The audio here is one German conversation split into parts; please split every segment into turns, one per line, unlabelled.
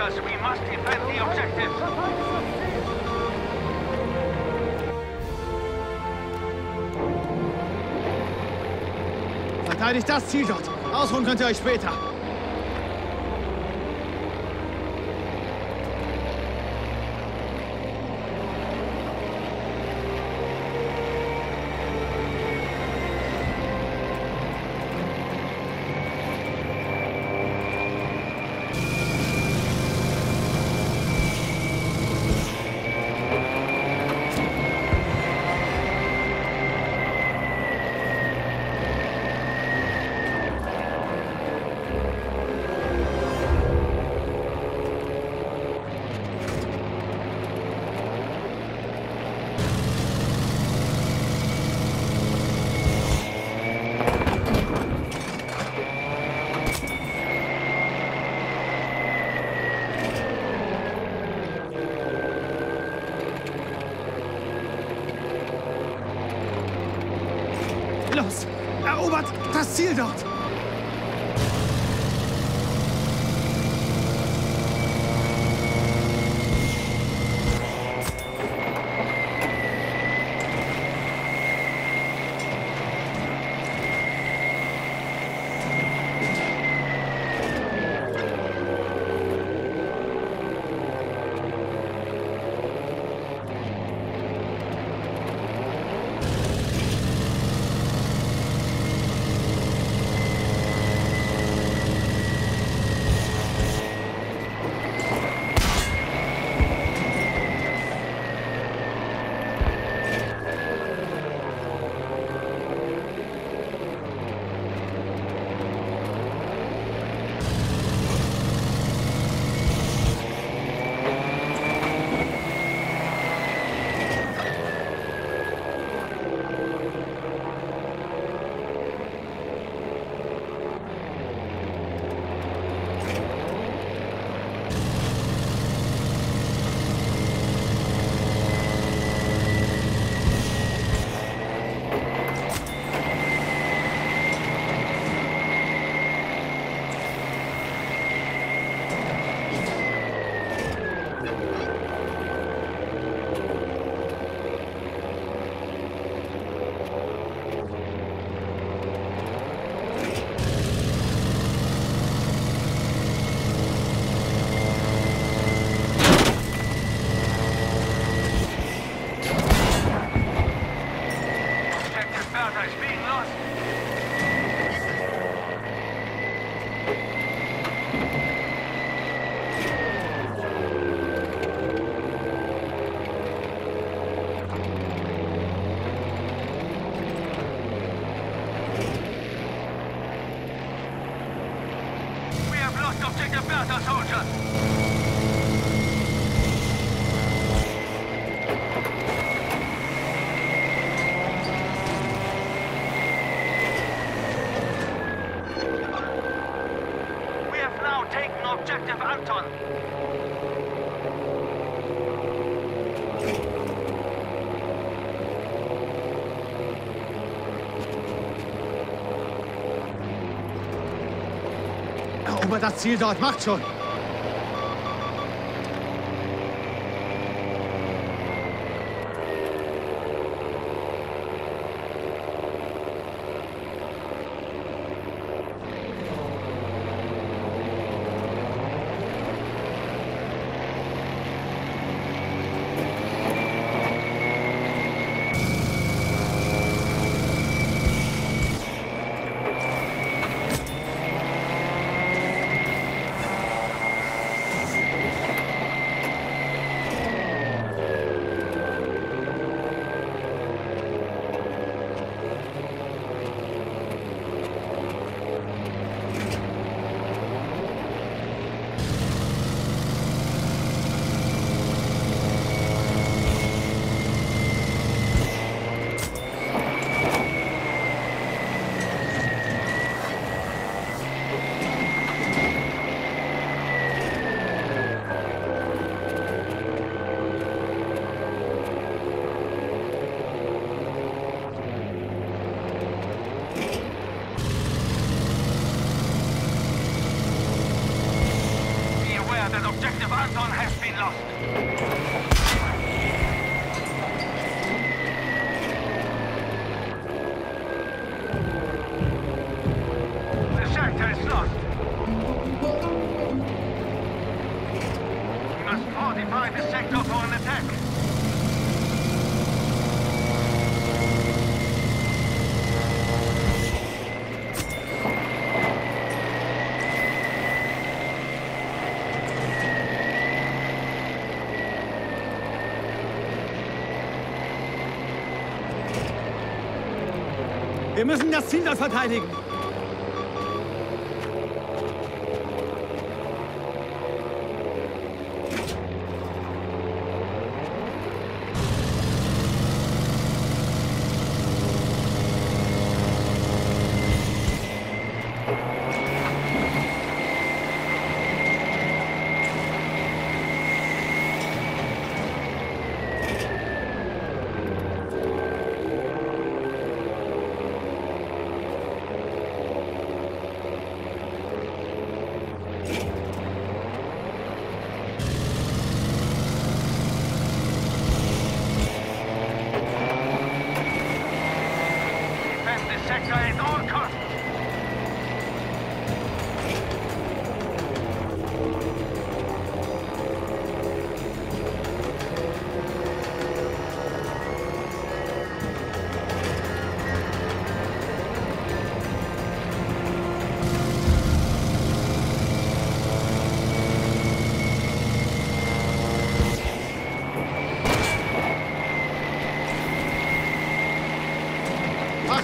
soldiers. We must defend the objectives.
Verteidigt das Ziel dort. Ausruhen könnt ihr euch später.
Soldiers. We have now taken Objective Anton.
Erobert das Ziel dort. Macht schon! Wir müssen das Ziel verteidigen.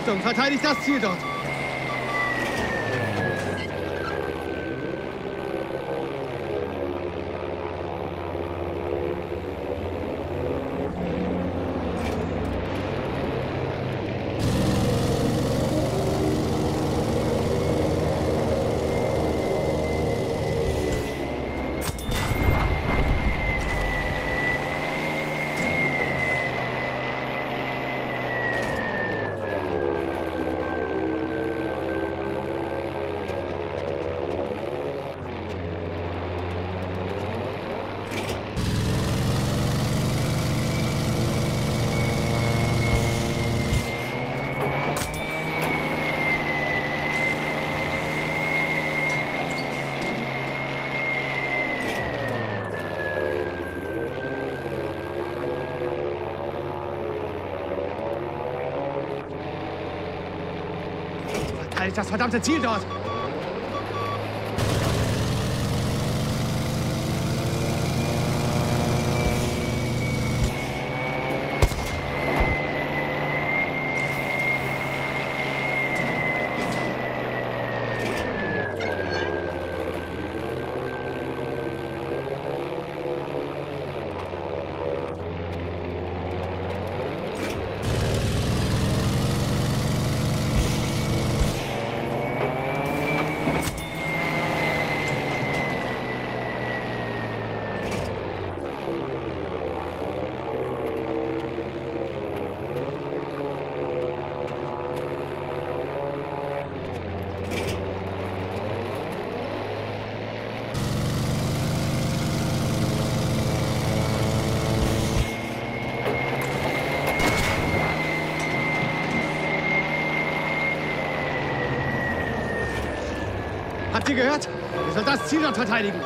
Achtung, verteidigt das Ziel dort. Verteidigt das verdammte Ziel dort. Gehört? Ihr sollt das Ziel dort verteidigen.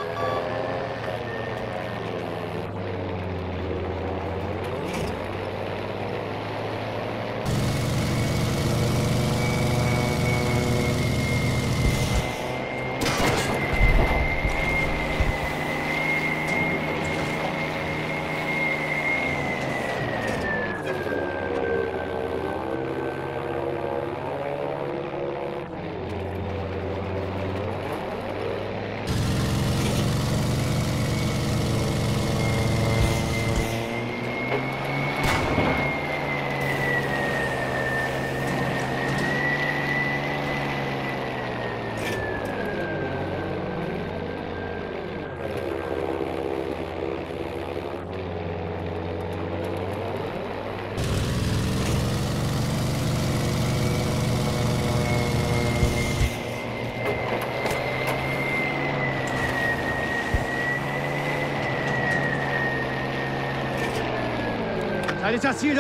Quel ist das Ziel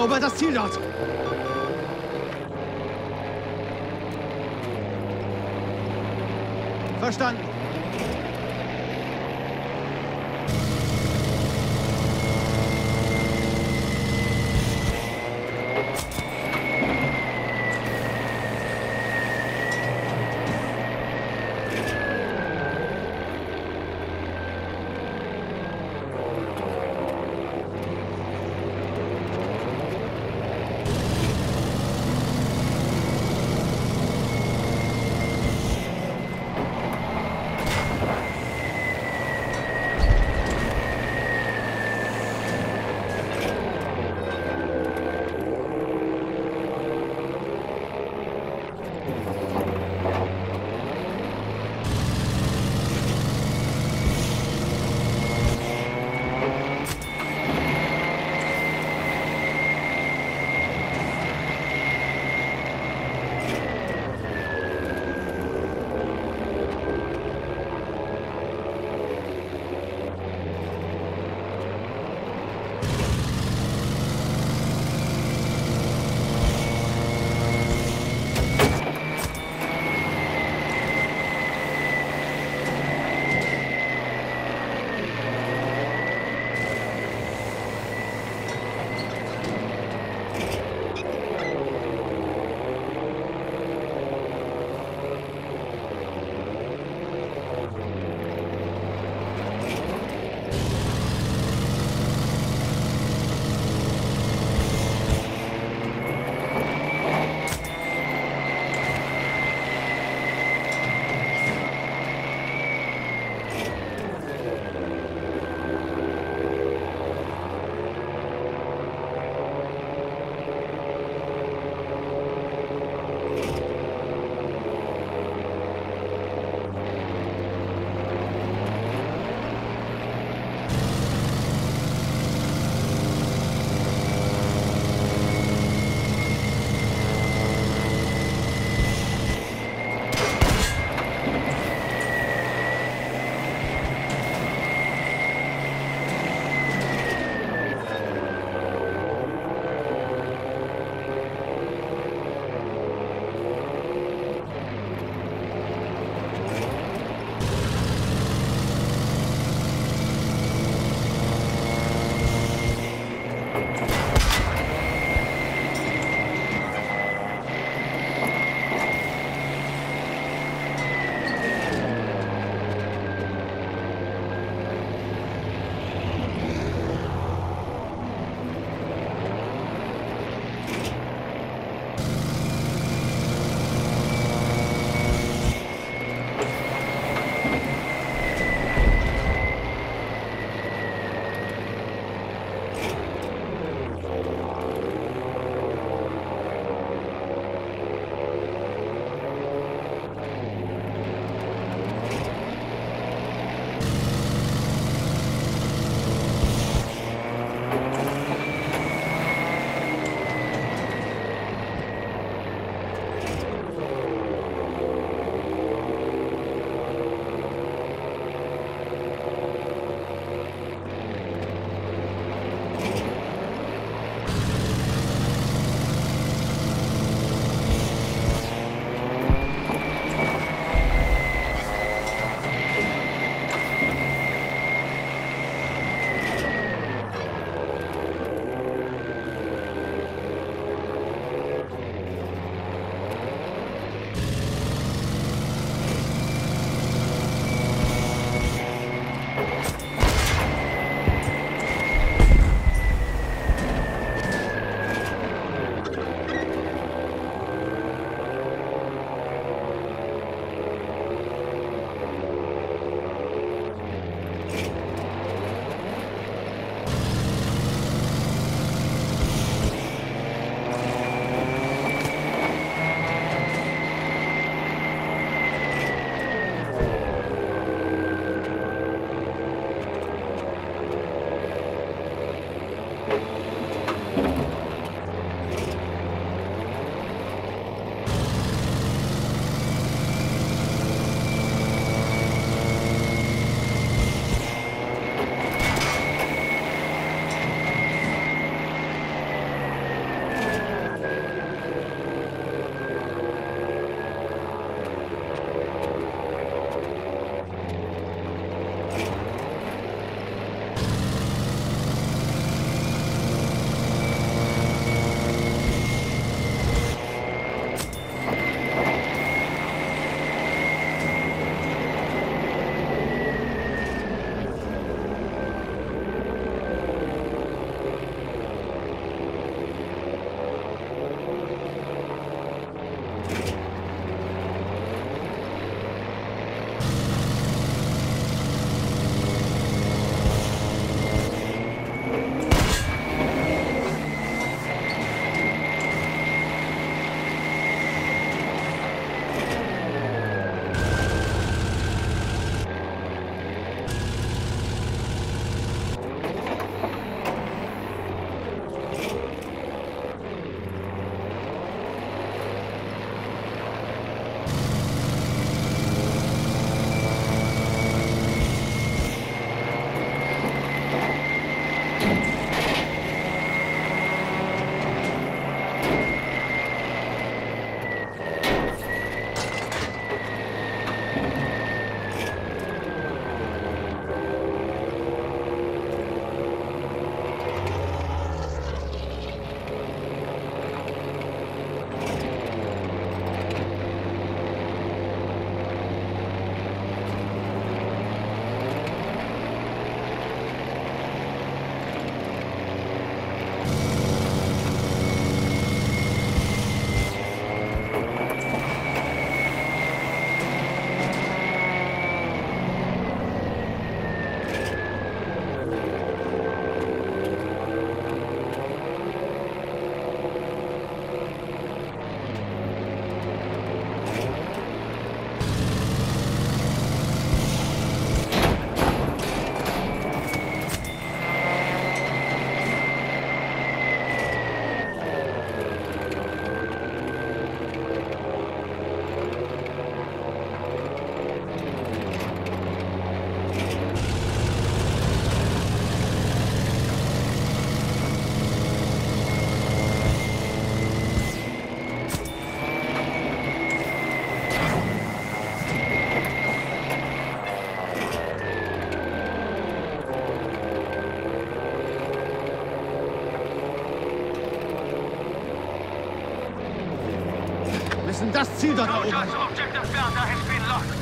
Erobert das Ziel dort! Verstanden. Das Ziel dort erobern?
objective Bertha has been lost.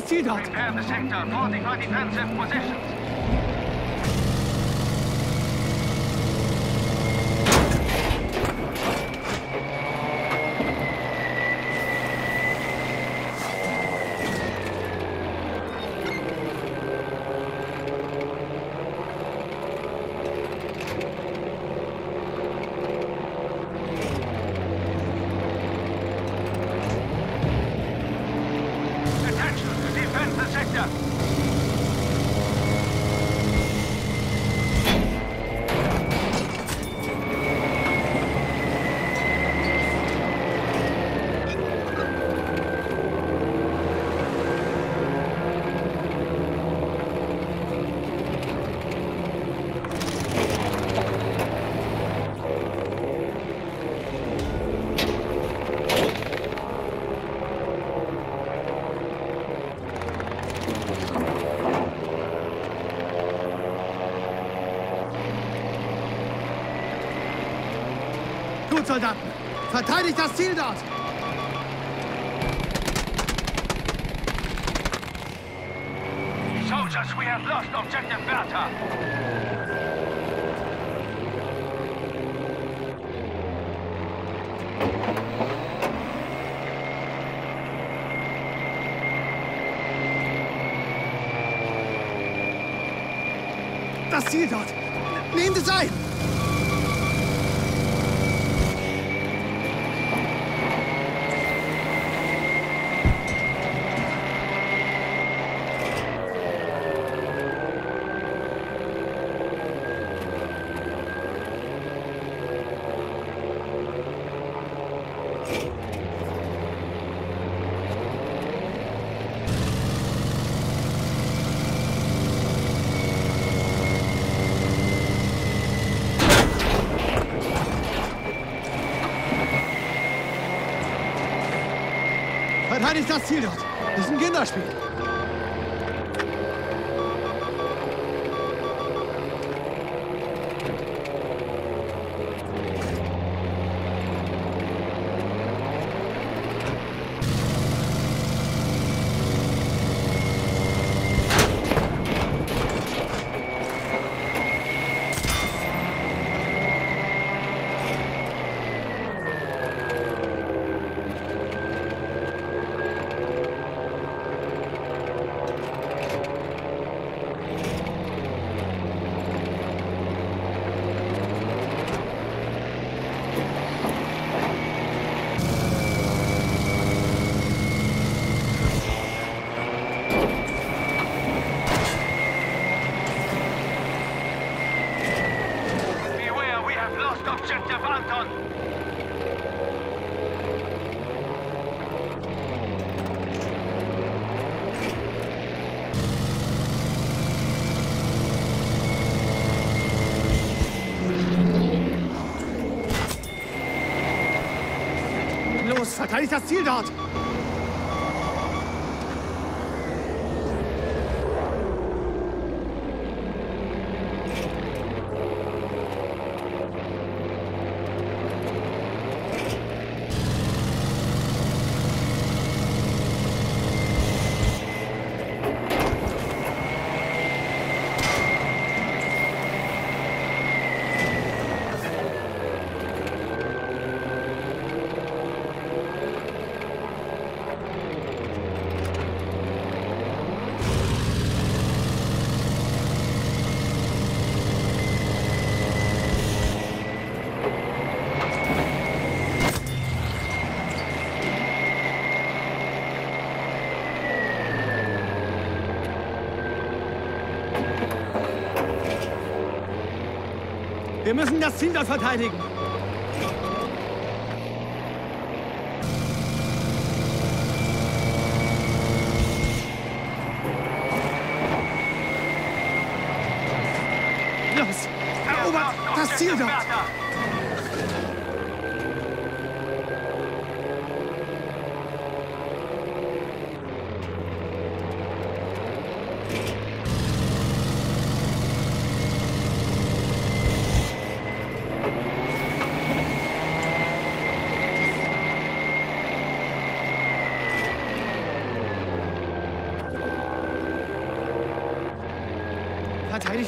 Verteidigt das Ziel dort!
Prepare the sector. Fortify defensive positions. Attention to defend the sector.
Gut, Soldaten! Verteidigt das Ziel dort!
Soldiers, we have lost objective Bertha.
Das Ziel dort! Nehmt es ein! Verteidigt das Ziel dort! Das ist ein Kinderspiel! Das Ziel dort! Wir müssen das Ziel dort verteidigen. Los, erobert das Ziel dort!
Bertha.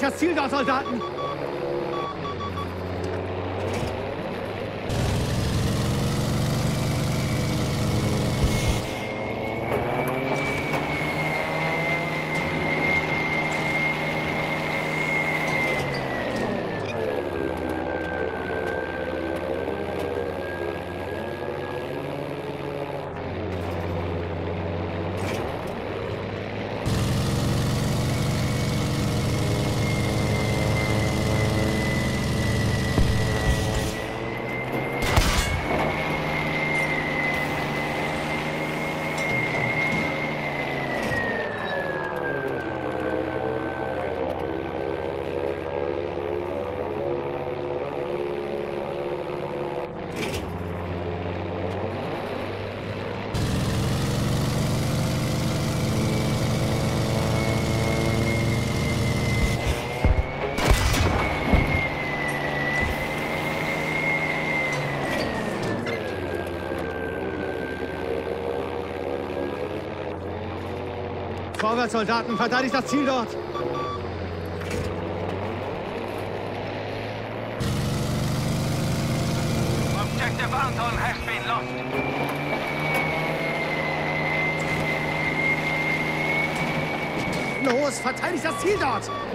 Das Ziel dort, Soldaten! Vorwärts, Soldaten! Verteidigt das Ziel dort!
Objective Anton has been lost.
Los, verteidigt das Ziel dort!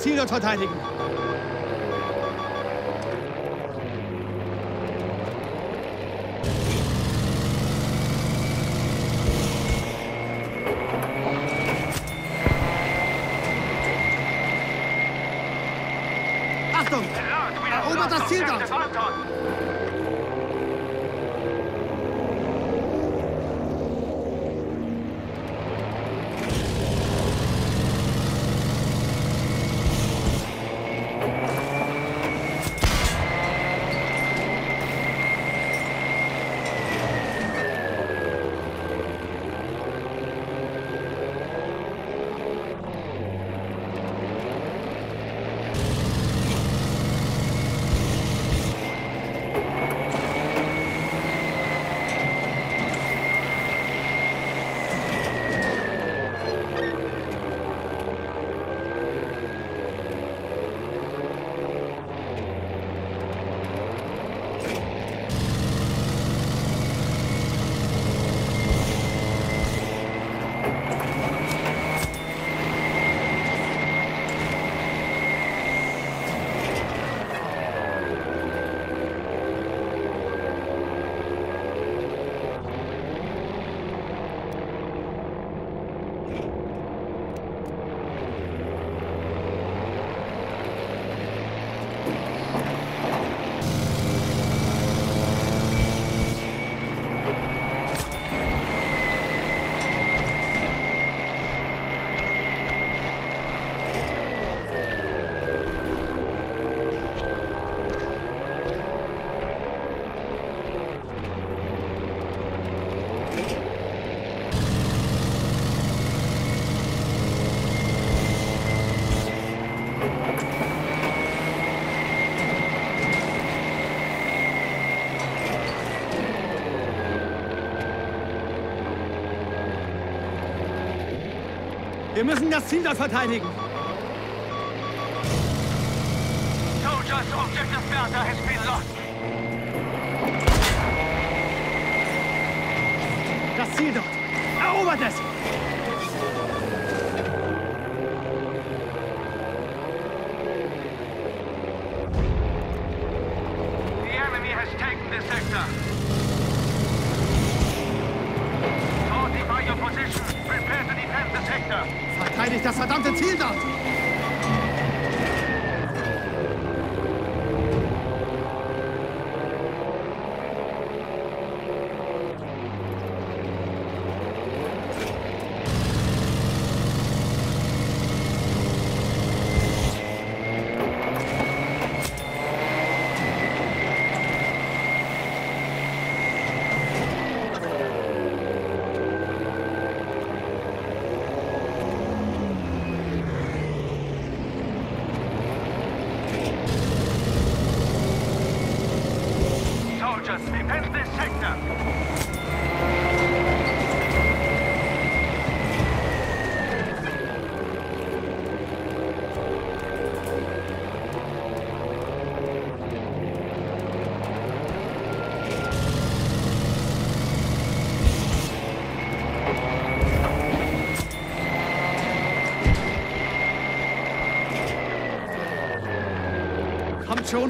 Das Ziel dort verteidigen. Wir müssen das Ziel dort verteidigen. Verteidigt das verdammte Ziel dort!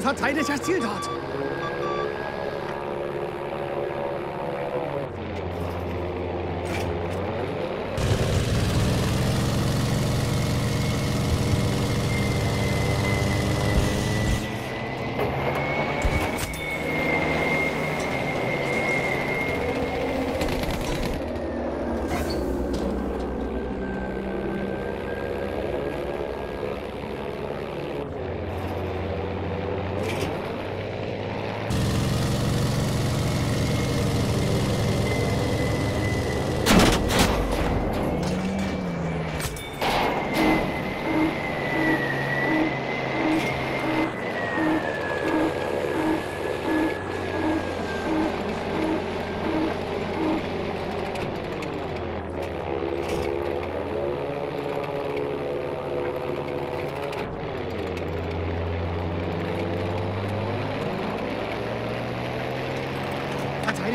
Kommt schon,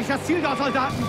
das Ziel dort, Soldaten!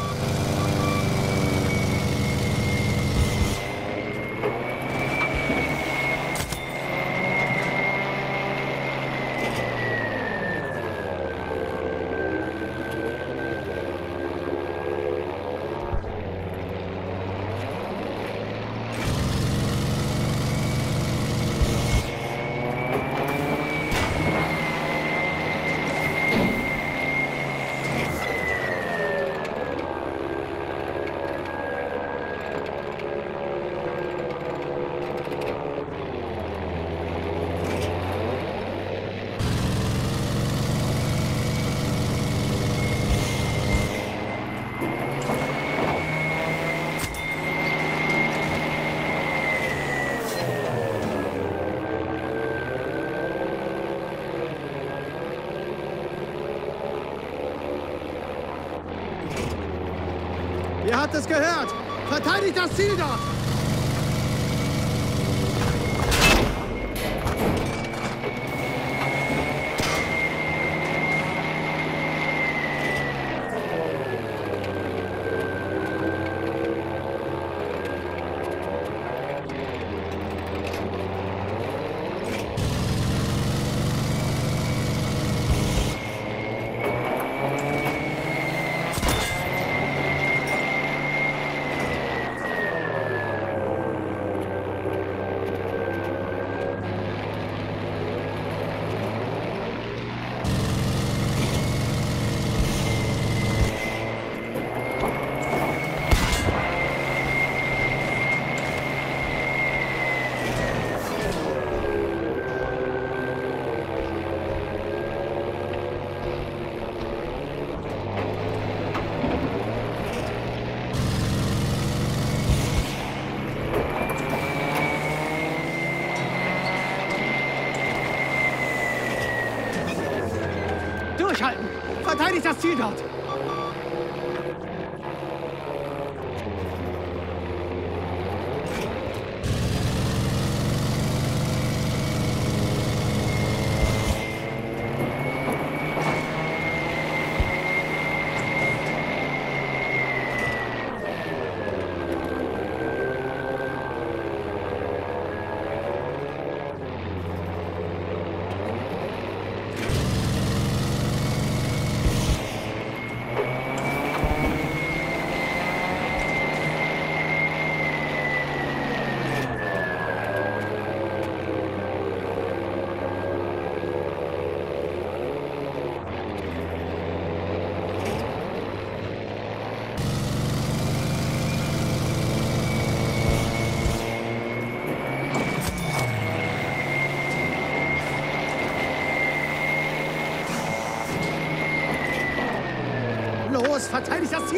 Ihr habt es gehört! Verteidigt das Ziel dort!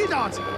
Verteidigt das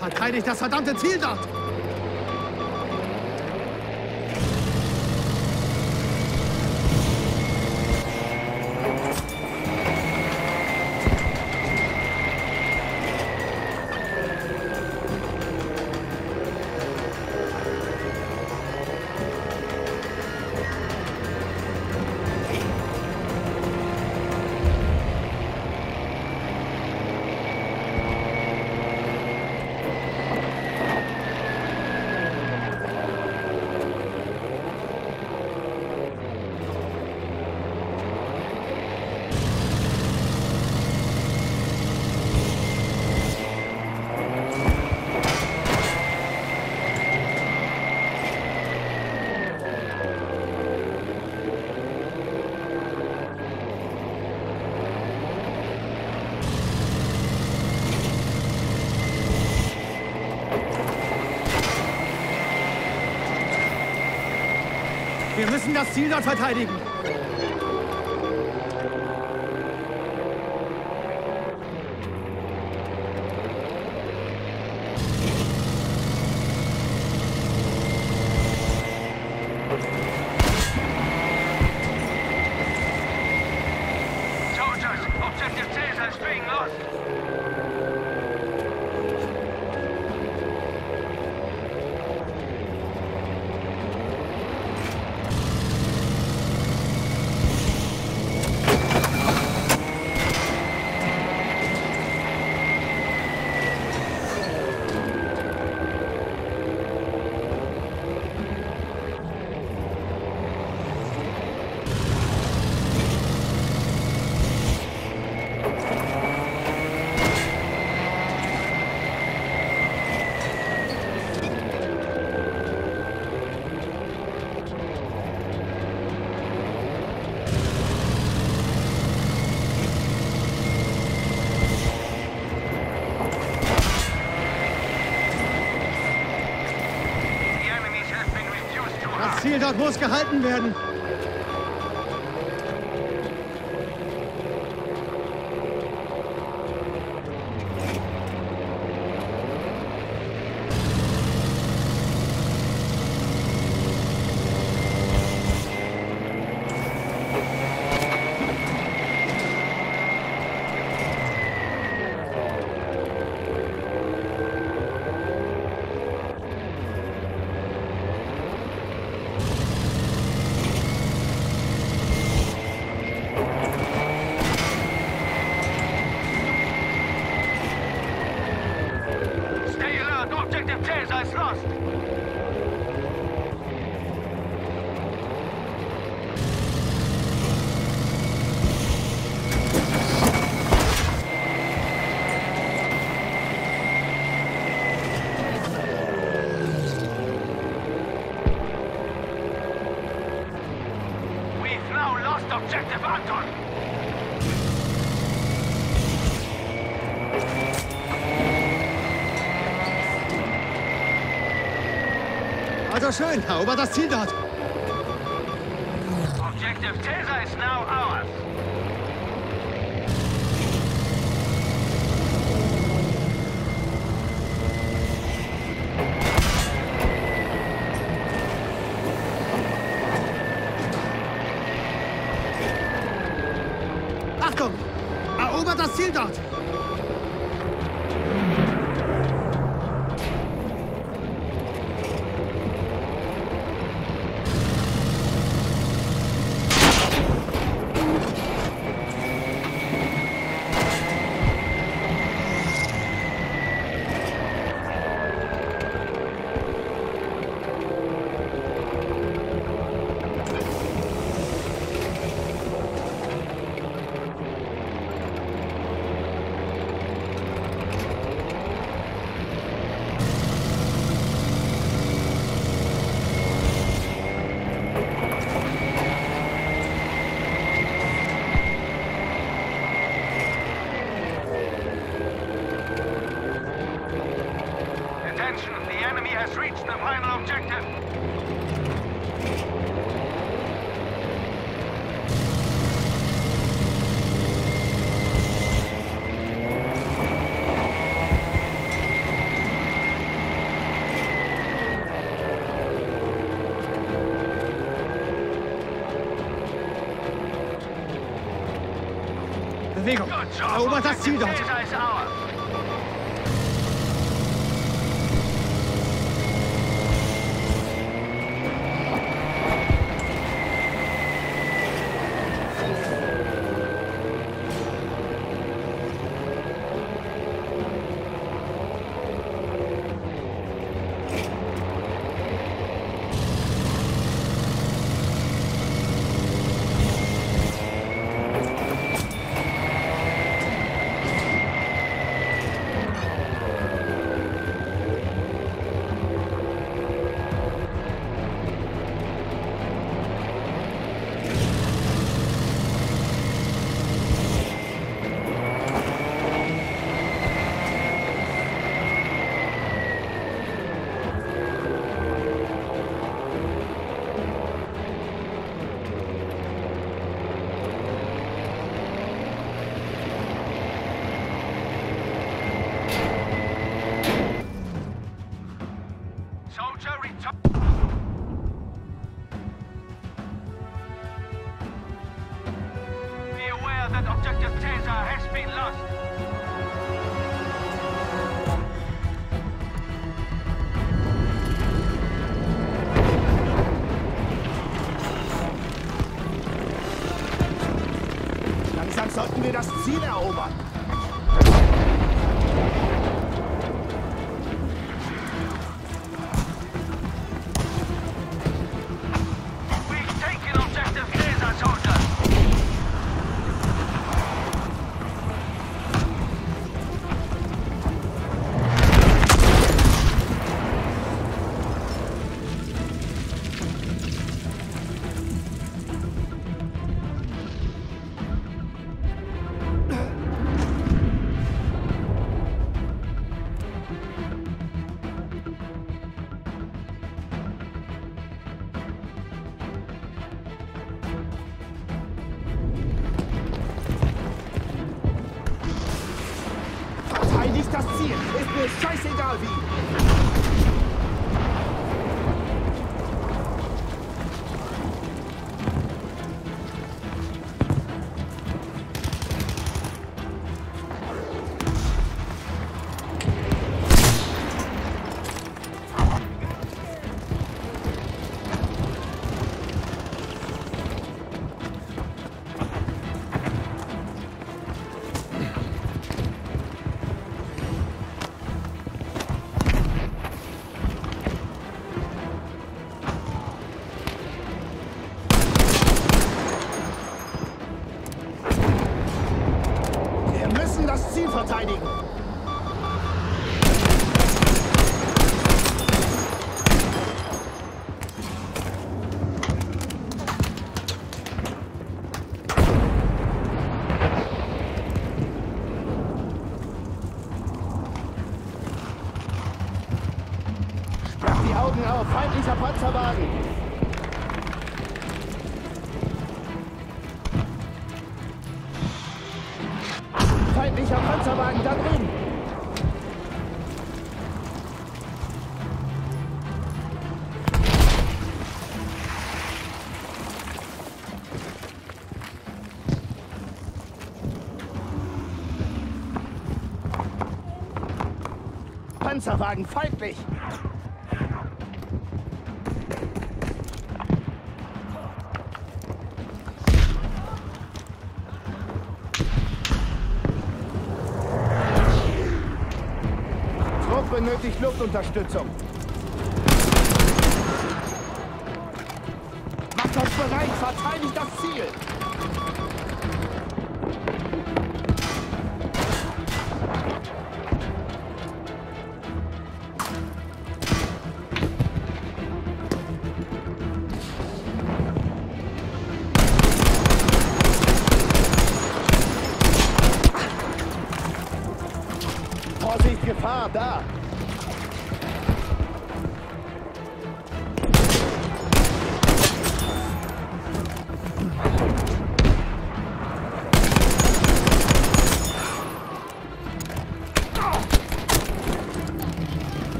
Verteidigt das verdammte Ziel dort! Müssen das Ziel dort verteidigen!
Soldiers, objective Caesar is being lost. The enemies have been reduced to
Dort muss gehalten werden! Objective Tesa is lost.
Wunderschön, Erober das Ziel dort. 我
把他
吸着。Ziel
erobern. Panzerwagen feindlich. Trupp benötigt Luftunterstützung. Macht euch bereit, verteidigt das Ziel.